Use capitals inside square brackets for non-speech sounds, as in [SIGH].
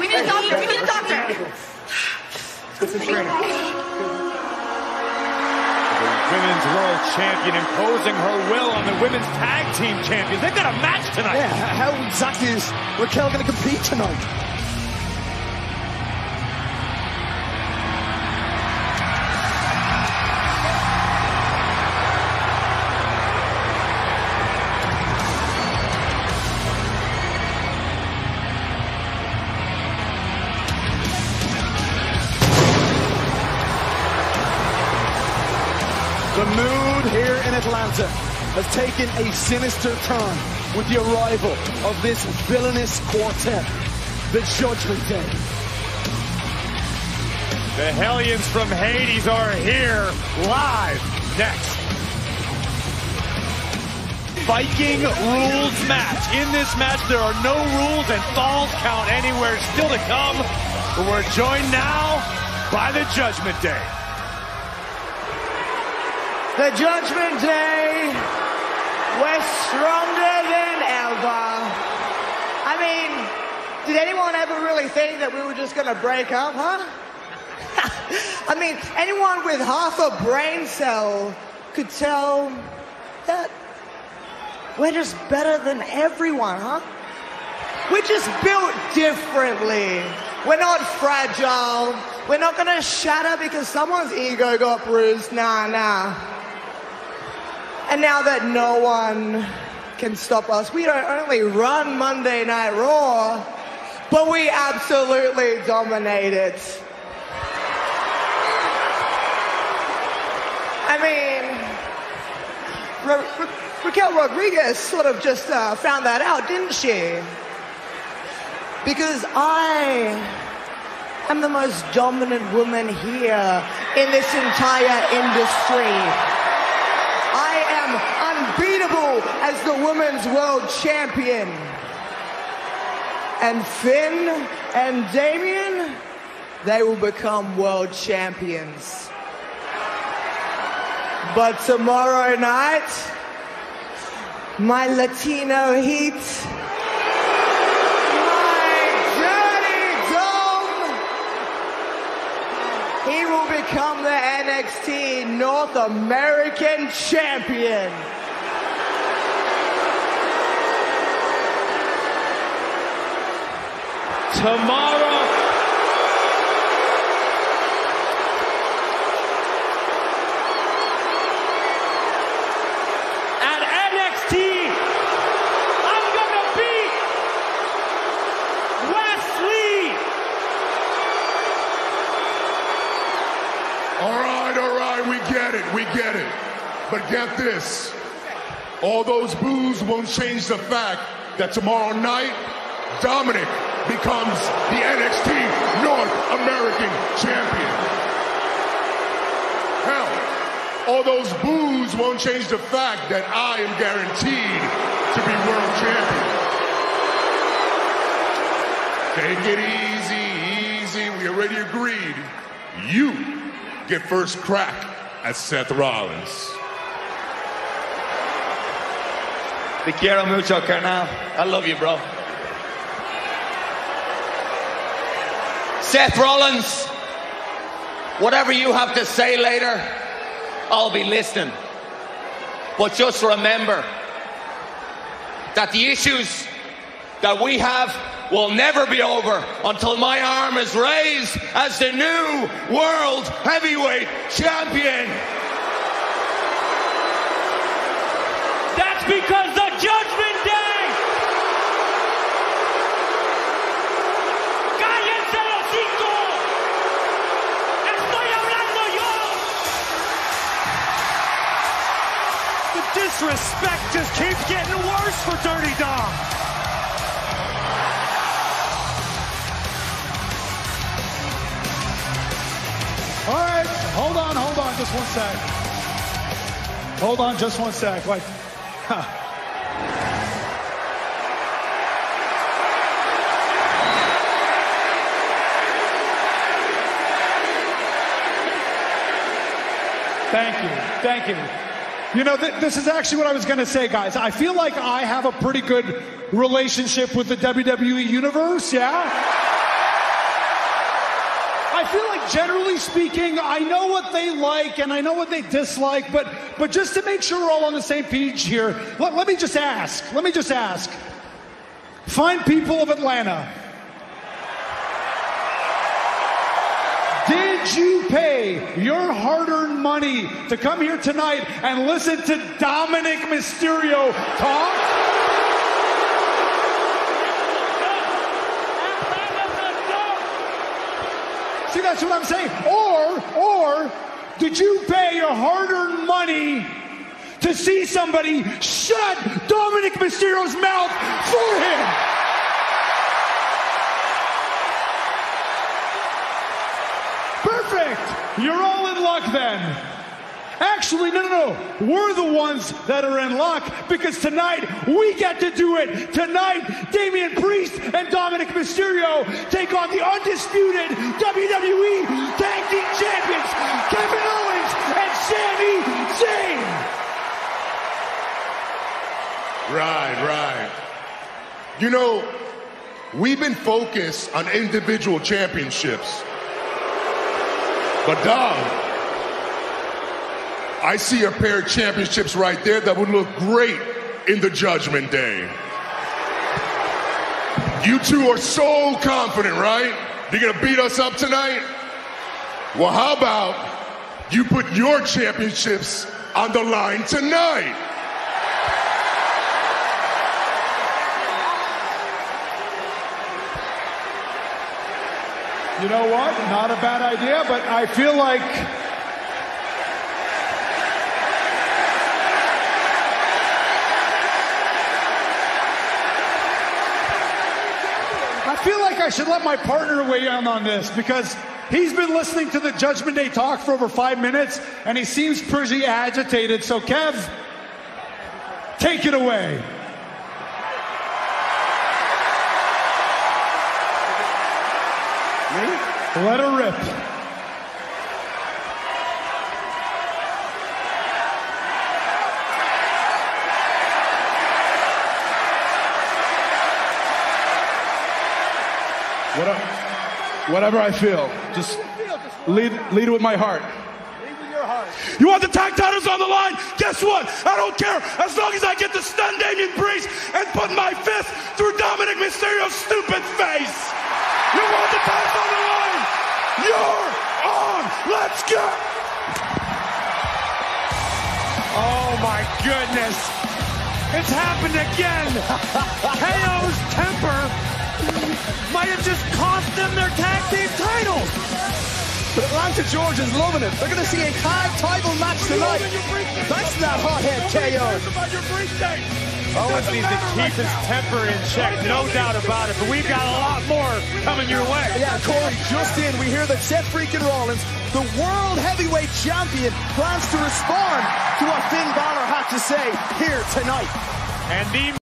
We need a doctor. We need a doctor. Get some training. Women's World Champion imposing her will on the Women's Tag Team Champions. They've got a match tonight. Yeah, how exactly is Raquel going to compete tonight? The mood here in Atlanta has taken a sinister turn with the arrival of this villainous quartet, the Judgment Day. The Hellions from Hades are here live next. Viking rules match. In this match, there are no rules and falls count anywhere still to come. But we're joined now by the Judgment Day. The Judgment Day, we're stronger than ever. I mean, did anyone ever really think that we were just gonna break up, huh? [LAUGHS] I mean, anyone with half a brain cell could tell that we're just better than everyone, huh? We're just built differently. We're not fragile. We're not gonna shatter because someone's ego got bruised. Nah, nah. And now that no one can stop us, we don't only run Monday Night Raw, but we absolutely dominate it. I mean, Ra- Ra- Raquel Rodriguez sort of just uh, found that out, didn't she? Because I am the most dominant woman here in this entire industry. I am unbeatable as the women's world champion. And Finn and Damian, they will become world champions. But tomorrow night, my Latino heat, my dirty Dom, he will become the NXT North American champion. Tomorrow, at NXT, I'm gonna beat Wes Lee. All right, all right, we get it, we get it. But get this. All those boos won't change the fact that tomorrow night, Dominik becomes the NXT North American champion. Hell, all those boos won't change the fact that I am guaranteed to be world champion. Take it easy, easy. We already agreed. You get first crack at Seth Rollins. Te quiero mucho, carnal. I love you, bro. Seth Rollins, whatever you have to say later, I'll be listening. But just remember that the issues that we have will never be over until my arm is raised as the new world heavyweight champion. The disrespect just keeps getting worse for Dirty Dom. All right, hold on, hold on, just one sec. Hold on, just one sec. Like. Thank you, thank you. You know, th- this is actually what I was going to say, guys. I feel like I have a pretty good relationship with the WWE Universe, yeah? I feel like generally speaking, I know what they like and I know what they dislike, but but just to make sure we're all on the same page here, let, let me just ask. Let me just ask. Fine people of Atlanta. Did you pay your hard-earned money to come here tonight and listen to Dominik Mysterio talk? See, that's what I'm saying. Or, or, did you pay your hard-earned money to see somebody shut Dominik Mysterio's mouth for him? Perfect. You're all in luck then. Actually, no, no, no. We're the ones that are in luck because tonight we get to do it. Tonight, Damian Priest and Dominik Mysterio take on the undisputed WWE Tag Team Champions, Kevin Owens and Sami Zayn. Right, right. You know, we've been focused on individual championships. But Dom, I see a pair of championships right there that would look great in the Judgment Day. You two are so confident, right? You're gonna beat us up tonight? Well, how about you put your championships on the line tonight? You know what? Not a bad idea, but I feel like I feel like I should let my partner weigh in on this because he's been listening to the Judgment Day talk for over five minutes and he seems pretty agitated. So, Kev, take it away. Let her rip. Whatever, whatever I feel, just lead, lead with my heart. You want the tag titles on the line? Guess what? I don't care as long as I get to stun Damian Priest and put my fist through Dominik Mysterio's stupid face. You're on. Let's go. Oh my goodness. It's happened again. [LAUGHS] KO's temper might have just cost them their tag team titles. But Atlanta Georgia is loving it. They're going to see a tag title match tonight. Thanks to that hothead KO. Owens needs to keep his temper in check, no doubt about it. But we've got a lot more coming your way. Yeah, Corey, just in, we hear that Seth freaking Rollins, the world heavyweight champion, plans to respond to what Finn Balor had to say here tonight. And the